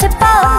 से पाओ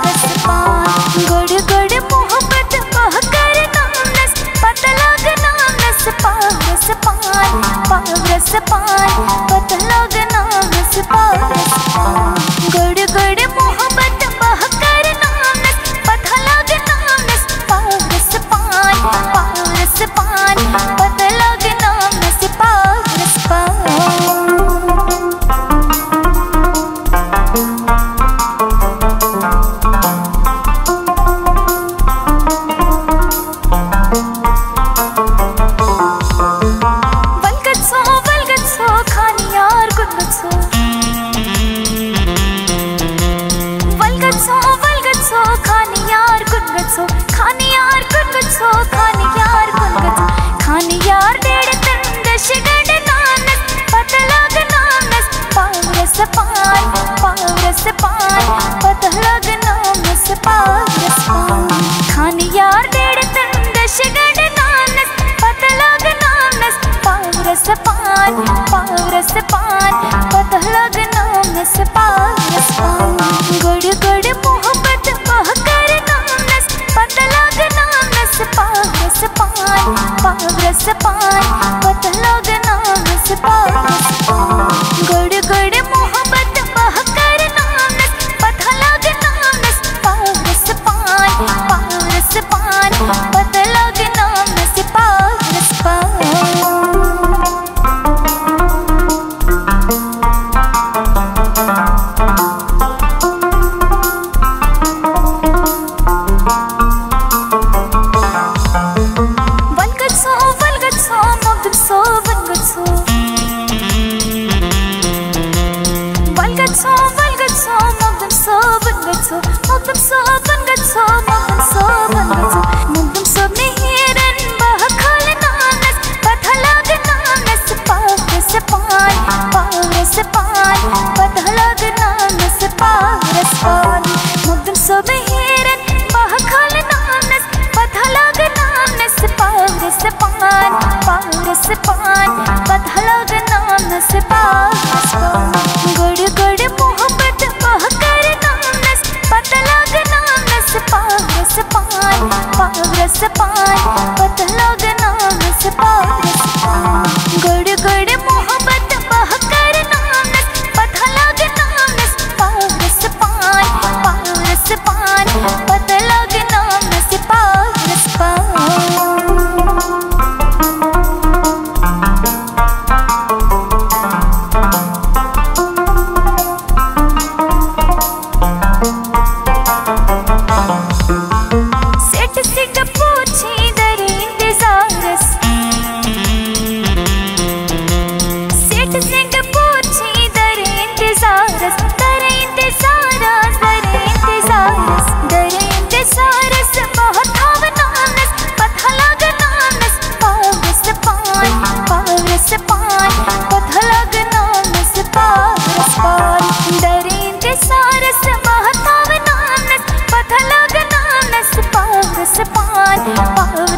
बस पा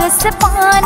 पान